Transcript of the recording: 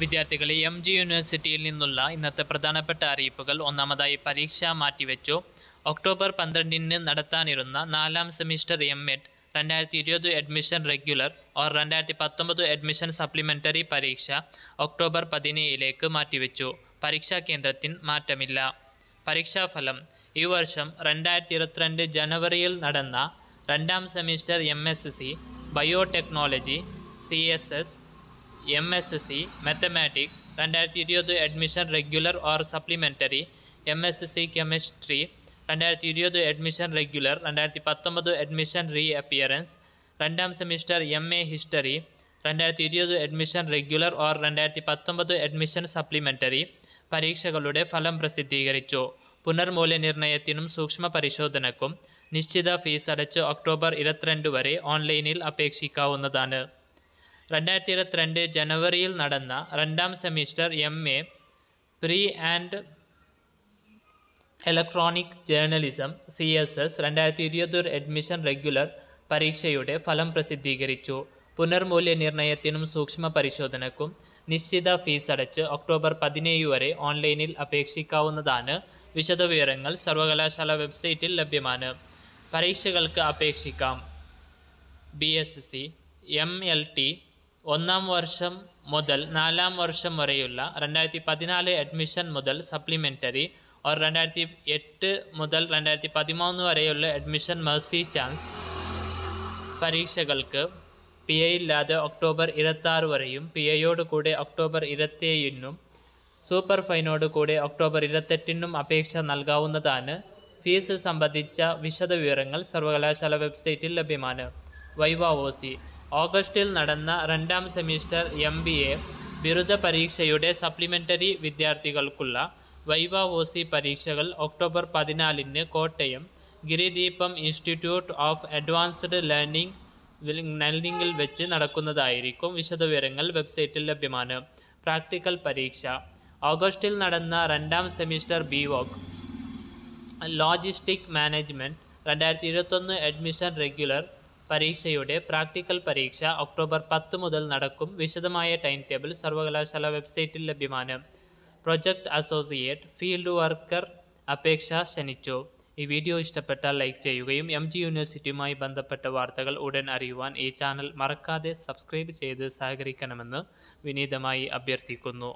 വിദ്യാർത്ഥികളെ M G യൂണിവേഴ്സിറ്റിയിൽ നിന്നുള്ള ഇന്നത്തെ പ്രധാനപ്പെട്ട അറിയിപ്പുകൾ ഒന്നാമതായി പരീക്ഷ മാറ്റിവെച്ചു. ഒക്ടോബർ പന്ത്രണ്ടിന് നടത്താനിരുന്ന നാലാം സെമിസ്റ്റർ എം എഡ് രണ്ടായിരത്തി ഇരുപത് അഡ്മിഷൻ റെഗുലർ ഓർ രണ്ടായിരത്തി പത്തൊമ്പത് അഡ്മിഷൻ സപ്ലിമെന്ററി പരീക്ഷ ഒക്ടോബർ പതിനേഴിലേക്ക് മാറ്റിവെച്ചു. പരീക്ഷാ കേന്ദ്രത്തിന് മാറ്റമില്ല. പരീക്ഷാഫലം ഈ വർഷം രണ്ടായിരത്തി ഇരുപത്തിരണ്ട് ജനുവരിയിൽ നടന്ന രണ്ടാം semester M S C biotechnology C S S M S S C mathematics രണ്ടായിരത്തി ഇരുപത് admission regular or supplementary M S S C chemistry രണ്ടായിരത്തി ഇരുപത് അഡ്മിഷൻ റെഗുലർ രണ്ടായിരത്തി പത്തൊമ്പത് അഡ്മിഷൻ റീ അപ്പിയറൻസ് രണ്ടാം സെമിസ്റ്റർ എം എ ഹിസ്റ്ററി രണ്ടായിരത്തി ഇരുപത് admission regular or രണ്ടായിരത്തി പത്തൊമ്പത് അഡ്മിഷൻ സപ്ലിമെന്ററി പരീക്ഷകളുടെ ഫലം പ്രസിദ്ധീകരിച്ചു. പുനർമൂല്യനിർണയത്തിനും സൂക്ഷ്മ പരിശോധനക്കും നിശ്ചിത ഫീസ് അടച്ച് ഒക്ടോബർ ഇരുപത്തിരണ്ട് വരെ ഓൺലൈനിൽ അപേക്ഷിക്കാവുന്നതാണ്. രണ്ടായിരത്തി ഇരുപത്തിരണ്ട് ജനുവരിയിൽ നടന്ന രണ്ടാം semester M A print and electronic journalism C S S രണ്ടായിരത്തി ഇരുപത്തൊരു അഡ്മിഷൻ റെഗുലർ പരീക്ഷയുടെ ഫലം പ്രസിദ്ധീകരിച്ചു. പുനർമൂല്യനിർണയത്തിനും സൂക്ഷ്മ പരിശോധനക്കും നിശ്ചിത ഫീസ് അടച്ച് ഒക്ടോബർ പതിനേഴ് വരെ ഓൺലൈനിൽ അപേക്ഷിക്കാവുന്നതാണ് വിശദവിവരങ്ങൾ സർവകലാശാല വെബ്സൈറ്റിൽ ലഭ്യമാണ്. പരീക്ഷകൾക്ക് അപേക്ഷിക്കാം. B S C M L T ഒന്നാം വർഷം മുതൽ നാലാം വർഷം വരെയുള്ള രണ്ടായിരത്തി പതിനാല് അഡ്മിഷൻ മുതൽ സപ്ലിമെന്ററി ഓർ രണ്ടായിരത്തി എട്ട് മുതൽ രണ്ടായിരത്തി പതിമൂന്ന് വരെയുള്ള അഡ്മിഷൻ മേഴ്സി ചാൻസ് പരീക്ഷകൾക്ക് പി എ ഇല്ലാതെ ഒക്ടോബർ ഇരുപത്താറ് വരെയും പി എയോട് കൂടെ ഒക്ടോബർ ഇരുപത്തേഴിനും സൂപ്പർ ഫൈനോട് കൂടെ ഒക്ടോബർ ഇരുപത്തെട്ടിനും അപേക്ഷ നൽകാവുന്നതാണ്. ഫീസ് സംബന്ധിച്ച വിശദവിവരങ്ങൾ സർവകലാശാല വെബ്സൈറ്റിൽ ലഭ്യമാണ്. വൈവ ഓഗസ്റ്റിൽ നടന്ന രണ്ടാം സെമിസ്റ്റർ എം ബി എ ബിരുദ പരീക്ഷയുടെ സപ്ലിമെന്ററി വിദ്യാർത്ഥികൾക്കുള്ള വൈവ ഒ സി പരീക്ഷകൾ ഒക്ടോബർ പതിനാലിന് Kottayam Girideepam institute of advanced learning ലേണിംഗിൽ വെച്ച് നടക്കുന്നതായിരിക്കും വിശദവിവരങ്ങൾ വെബ്സൈറ്റിൽ ലഭ്യമാണ്. പ്രാക്ടിക്കൽ പരീക്ഷ. ഓഗസ്റ്റിൽ നടന്ന രണ്ടാം semester B voc logistic management രണ്ടായിരത്തി ഇരുപത്തൊന്ന് അഡ്മിഷൻ റെഗുലർ പരീക്ഷയുടെ പ്രാക്ടിക്കൽ പരീക്ഷ ഒക്ടോബർ പത്ത് മുതൽ നടക്കും. വിശദമായ ടൈം ടേബിൾ സർവകലാശാല വെബ്സൈറ്റിൽ ലഭ്യമാണ്. പ്രൊജക്ട് അസോസിയേറ്റ് ഫീൽഡ് വർക്കർ അപേക്ഷ ക്ഷണിച്ചു ഈ വീഡിയോ ഇഷ്ടപ്പെട്ടാൽ ലൈക്ക് ചെയ്യുകയും എം ജി യൂണിവേഴ്സിറ്റിയുമായി ബന്ധപ്പെട്ട വാർത്തകൾ ഉടൻ അറിയുവാൻ ഈ ചാനൽ മറക്കാതെ സബ്സ്ക്രൈബ് ചെയ്ത് സഹകരിക്കണമെന്ന് വിനീതമായി അഭ്യർത്ഥിക്കുന്നു.